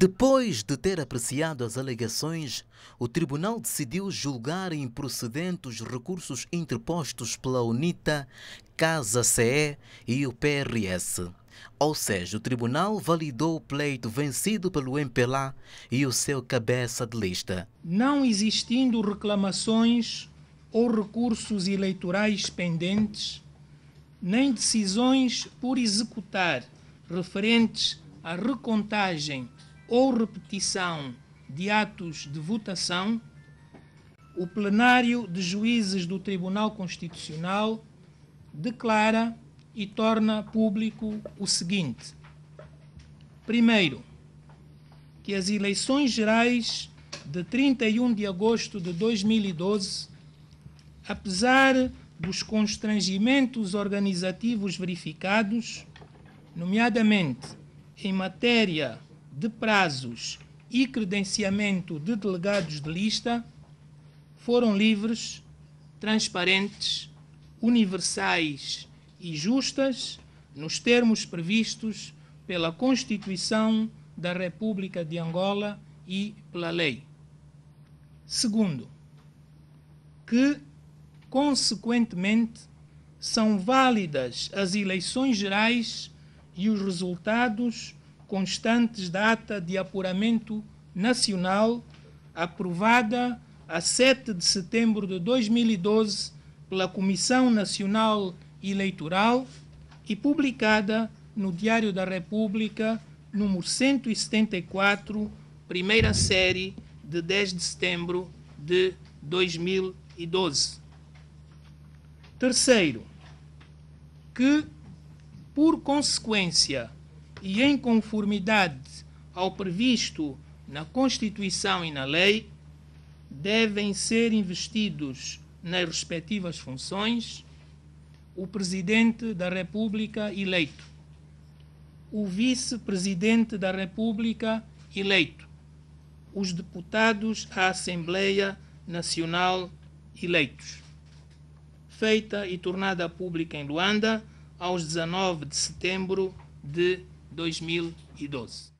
Depois de ter apreciado as alegações, o tribunal decidiu julgar improcedentes os recursos interpostos pela UNITA, Casa CE e o PRS. Ou seja, o tribunal validou o pleito vencido pelo MPLA e o seu cabeça de lista. Não existindo reclamações ou recursos eleitorais pendentes, nem decisões por executar referentes à recontagem ou repetição de atos de votação, o plenário de juízes do Tribunal Constitucional declara e torna público o seguinte: primeiro, que as eleições gerais de 31 de agosto de 2012, apesar dos constrangimentos organizativos verificados, nomeadamente em matéria de prazos e credenciamento de delegados de lista, foram livres, transparentes, universais e justas nos termos previstos pela Constituição da República de Angola e pela lei. Segundo, que, consequentemente, são válidas as eleições gerais e os resultados constantes da ata de apuramento nacional aprovada a 7 de setembro de 2012 pela Comissão Nacional Eleitoral e publicada no Diário da República, número 174, primeira série, de 10 de setembro de 2012. Terceiro, que, por consequência e em conformidade ao previsto na Constituição e na lei, devem ser investidos nas respectivas funções o Presidente da República eleito, o Vice-Presidente da República eleito, os deputados à Assembleia Nacional eleitos. Feita e tornada pública em Luanda aos 19 de setembro de 2012.